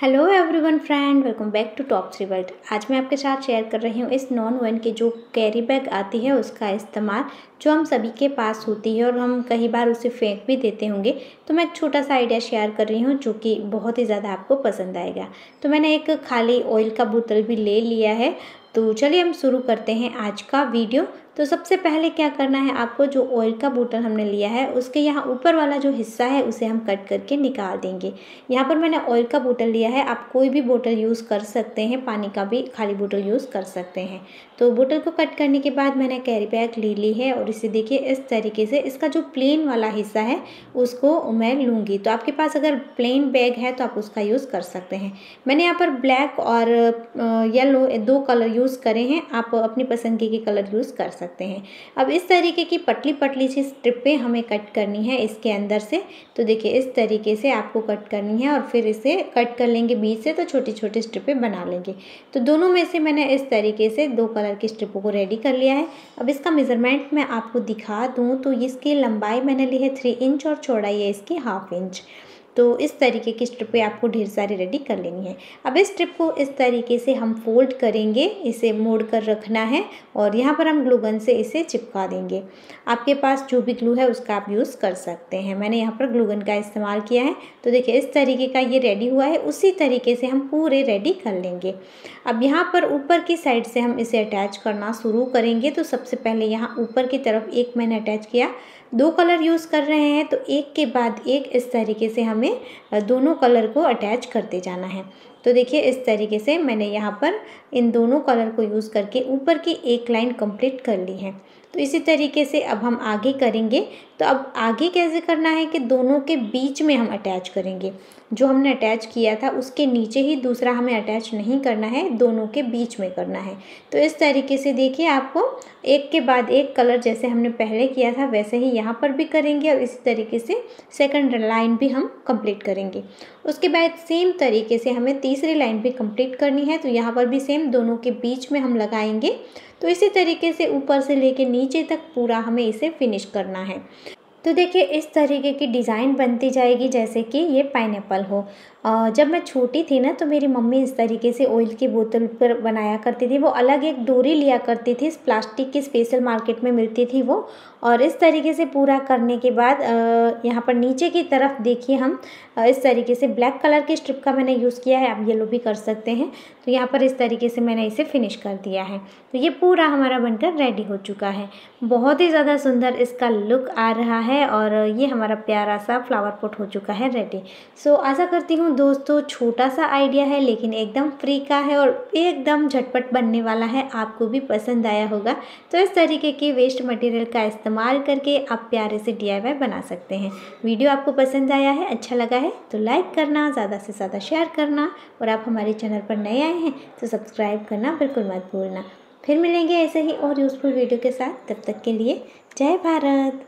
Hello everyone friend welcome back to top three world आज मैं आपके साथ शेयर कर रही हूँ इस नॉन वन के जो कैरी बैग आती है, उसका इस्तेमाल जो हम सभी के पास होती है और हम कई बार उसे फेंक भी देते होंगे। तो मैं एक छोटा सा आइडिया शेयर कर रही हूँ जो कि बहुत ही ज़्यादा आपको पसंद आएगा। तो मैंने एक खाली ऑयल का बोतल भी ले लिया है तो चलिए हम शुरू करते हैं आज का वीडियो। तो सबसे पहले क्या करना है, आपको जो ऑयल का बोतल हमने लिया है, उसके यहाँ ऊपर वाला जो हिस्सा है, उसे हम कट करके निकाल देंगे। यहाँ पर मैंने ऑयल का बोतल लिया है, आप कोई भी बोतल यूज़ कर सकते हैं, पानी का भी खाली बोतल यूज़ कर सकते हैं। तो बोतल को कट करने के बाद मैंने कैरी बैग ले ली है और इसे देखिए, इस तरीके से इसका जो प्लेन वाला हिस्सा है, उसको मैं लूँगी। तो आपके पास अगर प्लेन बैग है तो आप उसका यूज़ कर सकते हैं। मैंने यहाँ पर ब्लैक और येलो दो कलर यूज़ करे हैं, आप अपनी पसंद के कलर यूज़ कर सकते हैं। अब इस तरीके की पतली पतली सी स्ट्रिपें हमें कट करनी है इसके अंदर से। तो देखिए, इस तरीके से आपको कट करनी है और फिर इसे कट कर लेंगे बीच से तो छोटी छोटी स्ट्रिपें बना लेंगे। तो दोनों में से मैंने इस तरीके से दो कलर की स्ट्रिपों को रेडी कर लिया है। अब इसका मेज़रमेंट मैं आपको दिखा दूँ तो इसकी लंबाई मैंने ली है थ्री इंच और चौड़ाई है इसकी हाफ़ इंच तो इस तरीके की स्ट्रिपें आपको ढेर सारी रेडी कर लेनी है। अब इस स्ट्रिप को इस तरीके से हम फोल्ड करेंगे, इसे मोड़ कर रखना है और यहाँ पर हम ग्लूगन से इसे चिपका देंगे। आपके पास जो भी ग्लू है उसका आप यूज़ कर सकते हैं। मैंने यहाँ पर ग्लूगन का इस्तेमाल किया है। तो देखिए, इस तरीके का ये रेडी हुआ है। उसी तरीके से हम पूरे रेडी कर लेंगे। अब यहाँ पर ऊपर की साइड से हम इसे अटैच करना शुरू करेंगे। तो सबसे पहले यहाँ ऊपर की तरफ़ एक मैंने अटैच किया। दो कलर यूज़ कर रहे हैं। तो एक के बाद एक इस तरीके से हमें दोनों कलर को अटैच करते जाना है। तो देखिए, इस तरीके से मैंने यहाँ पर इन दोनों कलर को यूज़ करके ऊपर की एक लाइन कंप्लीट कर ली है। तो इसी तरीके से अब हम आगे करेंगे। तो अब आगे कैसे करना है कि दोनों के बीच में हम अटैच करेंगे। जो हमने अटैच किया था, उसके नीचे ही दूसरा हमें अटैच नहीं करना है, दोनों के बीच में करना है। तो इस तरीके से देखिए, आपको एक के बाद एक कलर जैसे हमने पहले किया था, वैसे ही यहाँ पर भी करेंगे और इसी तरीके से सेकंड लाइन भी हम कंप्लीट करेंगे। उसके बाद सेम तरीके से हमें तीसरी लाइन भी कंप्लीट करनी है तो यहाँ पर भी सेम दोनों के बीच में हम लगाएँगे। तो इसी तरीके से ऊपर से लेके नीचे तक पूरा हमें इसे फिनिश करना है। तो देखिए, इस तरीके की डिज़ाइन बनती जाएगी, जैसे कि ये पाइनएप्पल हो। जब मैं छोटी थी ना तो मेरी मम्मी इस तरीके से ऑयल की बोतल पर बनाया करती थी। वो अलग एक डोरी लिया करती थी, इस प्लास्टिक की स्पेशल मार्केट में मिलती थी वो। और इस तरीके से पूरा करने के बाद यहाँ पर नीचे की तरफ़ देखिए हम इस तरीके से ब्लैक कलर की स्ट्रिप का मैंने यूज़ किया है, आप येलो भी कर सकते हैं। तो यहाँ पर इस तरीके से मैंने इसे फिनिश कर दिया है। तो ये पूरा हमारा बनकर रेडी हो चुका है। बहुत ही ज़्यादा सुंदर इसका लुक आ रहा है और ये हमारा प्यारा सा फ्लावर पोट हो चुका है रेडी सो आशा करती हूँ दोस्तों, छोटा सा आइडिया है, लेकिन एकदम फ्री का है और एकदम झटपट बनने वाला है। आपको भी पसंद आया होगा। तो इस तरीके के वेस्ट मटेरियल का इस्तेमाल करके आप प्यारे से डीआईवाई बना सकते हैं। वीडियो आपको पसंद आया है अच्छा लगा है तो लाइक करना, ज़्यादा से ज़्यादा शेयर करना और आप हमारे चैनल पर नए आए हैं तो सब्सक्राइब करना बिल्कुल मत भूलना। फिर मिलेंगे ऐसे ही और यूज़फुल वीडियो के साथ। तब तक के लिए जय भारत।